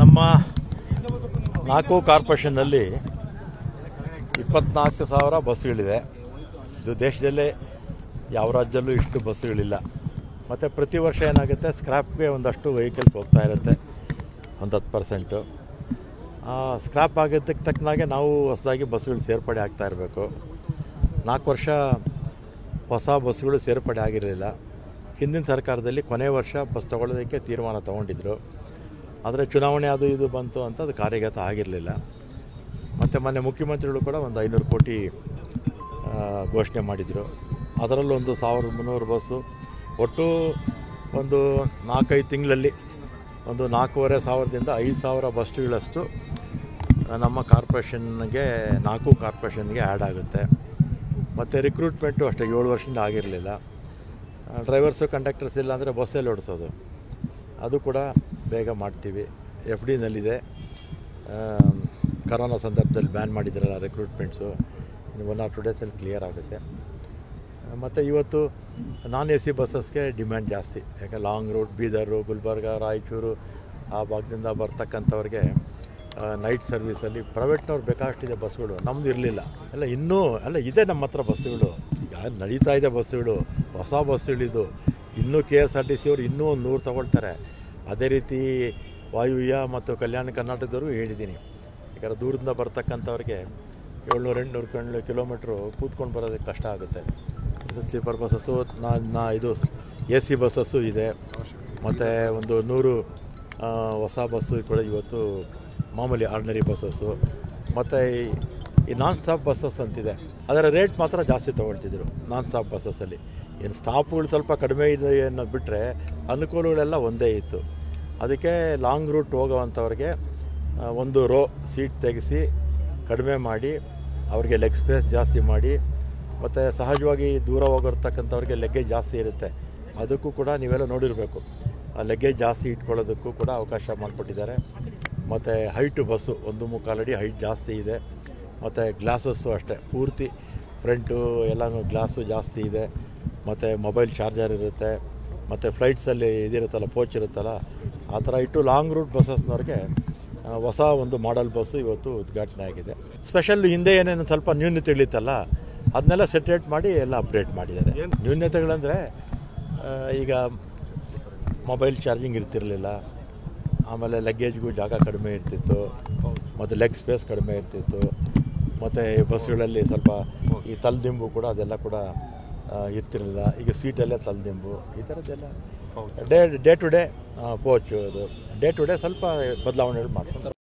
ನಮ್ಮ ನಾಲ್ಕು ಕಾರ್ಪೊರೇಷನ್ನಲ್ಲಿ ಇಪ್ಪತ್ನಾಲ್ಕು ಸಾವಿರ ಬಸ್ಗಳಿದೆ. ಇದು ದೇಶದಲ್ಲೇ ಯಾವ ರಾಜ್ಯದಲ್ಲೂ ಇಷ್ಟು ಬಸ್ಸುಗಳಿಲ್ಲ ಮತ್ತು ಪ್ರತಿ ವರ್ಷ ಏನಾಗುತ್ತೆ ಸ್ಕ್ರ್ಯಾಪ್ಗೆ ಒಂದಷ್ಟು ವೆಹಿಕಲ್ಸ್ ಹೋಗ್ತಾ ಇರುತ್ತೆ, ಒಂದು ಹತ್ತು ಪರ್ಸೆಂಟು ಸ್ಕ್ರಾಪ್ ಆಗಿದ್ದಕ್ಕೆ ತಕ್ಕನಾಗೆ ನಾವು ಹೊಸದಾಗಿ ಬಸ್ಸುಗಳು ಸೇರ್ಪಡೆ ಆಗ್ತಾ ಇರಬೇಕು. ನಾಲ್ಕು ವರ್ಷ ಹೊಸ ಬಸ್ಸುಗಳು ಸೇರ್ಪಡೆ ಆಗಿರಲಿಲ್ಲ. ಹಿಂದಿನ ಸರ್ಕಾರದಲ್ಲಿ ಕೊನೆ ವರ್ಷ ಬಸ್ ತಗೊಳ್ಳೋದಕ್ಕೆ ತೀರ್ಮಾನ ತೊಗೊಂಡಿದ್ರು. ಆದರೆ ಚುನಾವಣೆ ಅದು ಇದು ಬಂತು ಅಂತ ಅದು ಕಾರ್ಯಗತ ಆಗಿರಲಿಲ್ಲ. ಮತ್ತು ಮೊನ್ನೆ ಮುಖ್ಯಮಂತ್ರಿಗಳು ಕೂಡ ಒಂದು ಐನೂರು ಕೋಟಿ ಘೋಷಣೆ ಮಾಡಿದರು. ಅದರಲ್ಲೊಂದು ಸಾವಿರದ ಮುನ್ನೂರು ಬಸ್ಸು. ಒಟ್ಟು ಒಂದು ನಾಲ್ಕೈದು ತಿಂಗಳಲ್ಲಿ ಒಂದು ನಾಲ್ಕೂವರೆ ಸಾವಿರದಿಂದ ಐದು ಸಾವಿರ ಬಸ್ಸುಗಳಷ್ಟು ನಮ್ಮ ಕಾರ್ಪೊರೇಷನ್ಗೆ, ನಾಲ್ಕು ಕಾರ್ಪೊರೇಷನ್ಗೆ ಆ್ಯಡ್ ಆಗುತ್ತೆ. ಮತ್ತು ರಿಕ್ರೂಟ್ಮೆಂಟು ಅಷ್ಟೇ, ಏಳು ವರ್ಷದಿಂದ ಆಗಿರಲಿಲ್ಲ. ಡ್ರೈವರ್ಸು, ಕಂಡಕ್ಟರ್ಸ್ ಇಲ್ಲ ಅಂದರೆ ಬಸ್ಸಲ್ಲಿ ಓಡಿಸೋದು. ಅದು ಕೂಡ ಬೇಗ ಮಾಡ್ತೀವಿ. ಎಫ್ ಡಿನಲ್ಲಿದೆ ಕರೋನಾ ಸಂದರ್ಭದಲ್ಲಿ ಬ್ಯಾನ್ ಮಾಡಿದ್ರಲ್ಲ ರಿಕ್ರೂಟ್ಮೆಂಟ್ಸು ಒನ್ ಆರ್ ಟು ಡೇಸಲ್ಲಿ ಕ್ಲಿಯರ್ ಆಗುತ್ತೆ. ಮತ್ತು ಇವತ್ತು ನಾನ್ ಎ ಸಿ ಬಸ್ಸಸ್ಗೆ ಡಿಮ್ಯಾಂಡ್ ಜಾಸ್ತಿ. ಯಾಕೆ ಲಾಂಗ್ ರೂಟ್ ಬೀದರು, ಗುಲ್ಬರ್ಗ, ರಾಯಚೂರು ಆ ಭಾಗದಿಂದ ಬರ್ತಕ್ಕಂಥವ್ರಿಗೆ ನೈಟ್ ಸರ್ವಿಸಲ್ಲಿ ಪ್ರೈವೇಟ್ನವ್ರು ಬೇಕಾಷ್ಟಿದೆ ಬಸ್ಸುಗಳು ನಮ್ಮದು ಇರಲಿಲ್ಲ. ಎಲ್ಲ ಇನ್ನೂ, ಅಲ್ಲ, ಇದೆ ನಮ್ಮ ಹತ್ರ ಬಸ್ಸುಗಳು ಈಗ ನಡೀತಾ ಇದೆ ಬಸ್ಸುಗಳು ಹೊಸ ಬಸ್ಸುಗಳಿದ್ದು ಇನ್ನೂ K S R T C ಅವರು ಇನ್ನೂ ಒಂದು ನೂರು ತಗೊಳ್ತಾರೆ. ಅದೇ ರೀತಿ ವಾಯುವ್ಯ ಮತ್ತು ಕಲ್ಯಾಣ ಕರ್ನಾಟಕದವರು ಹೇಳಿದ್ದೀನಿ. ಯಾಕಂದರೆ ದೂರದಿಂದ ಬರ್ತಕ್ಕಂಥವ್ರಿಗೆ ಏಳ್ನೂರು, ಎಂಟುನೂರು ಕಣ್ಣು ಕಿಲೋಮೀಟ್ರು ಕೂತ್ಕೊಂಡು ಬರೋದಕ್ಕೆ ಕಷ್ಟ ಆಗುತ್ತೆ. ಸ್ಲೀಪರ್ ಬಸ್ಸಸ್ಸು, ನಾ ನಾ ಇದು ಎ ಸಿ ಬಸ್ಸಸ್ಸು ಇದೆ. ಮತ್ತು ಒಂದು ನೂರು ಹೊಸ ಬಸ್ಸು ಕೂಡ ಇವತ್ತು ಮಾಮೂಲಿ ಆರ್ಡಿನರಿ ಬಸ್ಸಸ್ಸು. ಮತ್ತು ಈ ನಾನ್ ಸ್ಟಾಪ್ ಬಸ್ಸಸ್ ಅಂತಿದೆ. ಅದರ ರೇಟ್ ಮಾತ್ರ ಜಾಸ್ತಿ ತೊಗೊಳ್ತಿದ್ರು ನಾನ್ ಸ್ಟಾಪ್ ಬಸ್ಸಸ್ಸಲ್ಲಿ ಏನು ಸ್ಟಾಪ್ಗಳು ಸ್ವಲ್ಪ ಕಡಿಮೆ ಇದೆ ಅನ್ನೋದು ಬಿಟ್ಟರೆ ಅನುಕೂಲಗಳೆಲ್ಲ ಒಂದೇ ಇತ್ತು. ಅದಕ್ಕೆ ಲಾಂಗ್ ರೂಟ್ ಹೋಗೋವಂಥವ್ರಿಗೆ ಒಂದು ರೋ ಸೀಟ್ ತೆಗೆಸಿ ಕಡಿಮೆ ಮಾಡಿ, ಅವ್ರಿಗೆ ಲೆಗ್ ಸ್ಪೇಸ್ ಜಾಸ್ತಿ ಮಾಡಿ, ಮತ್ತು ಸಹಜವಾಗಿ ದೂರ ಹೋಗಿರ್ತಕ್ಕಂಥವ್ರಿಗೆ ಲೆಗ್ಗೇಜ್ ಜಾಸ್ತಿ ಇರುತ್ತೆ. ಅದಕ್ಕೂ ಕೂಡ ನೀವೆಲ್ಲ ನೋಡಿರಬೇಕು. ಆ ಲಗೇಜ್ ಜಾಸ್ತಿ ಇಟ್ಕೊಳ್ಳೋದಕ್ಕೂ ಕೂಡ ಅವಕಾಶ ಮಾಡಿಕೊಟ್ಟಿದ್ದಾರೆ. ಮತ್ತು ಹೈಟು ಬಸ್ಸು ಒಂದು ಮುಕ್ಕಾಲು ಅಡಿ ಹೈಟ್ ಜಾಸ್ತಿ ಇದೆ. ಮತ್ತು ಗ್ಲಾಸಸ್ಸು ಅಷ್ಟೇ ಪೂರ್ತಿ ಫ್ರಂಟು ಎಲ್ಲನೂ ಗ್ಲಾಸು ಜಾಸ್ತಿ ಇದೆ. ಮತ್ತು ಮೊಬೈಲ್ ಚಾರ್ಜರ್ ಇರುತ್ತೆ ಮತ್ತು ಫ್ಲೈಟ್ಸಲ್ಲಿ ಇದಿರುತ್ತಲ್ಲ ಪೋಚ್ ಇರುತ್ತಲ್ಲ ಆ ಥರ ಇಟ್ಟು ಲಾಂಗ್ ರೂಟ್ ಬಸ್ಸಸ್ನವ್ರಿಗೆ ಹೊಸ ಒಂದು ಮಾಡೆಲ್ ಬಸ್ಸು ಇವತ್ತು ಉದ್ಘಾಟನೆ ಆಗಿದೆ. ಸ್ಪೆಷಲ್ ಹಿಂದೆ ಏನೇನು ಸ್ವಲ್ಪ ನ್ಯೂನತೆಗಳಿತ್ತಲ್ಲ ಅದನ್ನೆಲ್ಲ ಸೆಟ್ರೇಟ್ ಮಾಡಿ ಎಲ್ಲ ಅಪ್ಡೇಟ್ ಮಾಡಿದ್ದಾರೆ. ನ್ಯೂನತೆಗಳಂದರೆ ಈಗ ಮೊಬೈಲ್ ಚಾರ್ಜಿಂಗ್ ಇರ್ತಿರಲಿಲ್ಲ ಆಮೇಲೆ ಲಗೇಜ್ಗೂ ಜಾಗ ಕಡಿಮೆ ಇರ್ತಿತ್ತು ಮತ್ತು ಲೆಗ್ ಸ್ಪೇಸ್ ಕಡಿಮೆ ಇರ್ತಿತ್ತು ಮತ್ತು ಬಸ್ಗಳಲ್ಲಿ ಸ್ವಲ್ಪ ಈ ತಲೆದಿಂಬು ಕೂಡ ಅದೆಲ್ಲ ಕೂಡ ಇರ್ತಿರಲಿಲ್ಲ. ಈಗ ಸೀಟಲ್ಲೇ ತಲೆದಿಂಬು ಈ ಥರದ್ದೆಲ್ಲ ಡೇ ಡೇ ಟು ಡೇ ಪೋಚು ಅದು. ಡೇ ಟು ಡೇ ಸ್ವಲ್ಪ ಬದಲಾವಣೆಗಳು ಮಾಡ್ತಾರೆ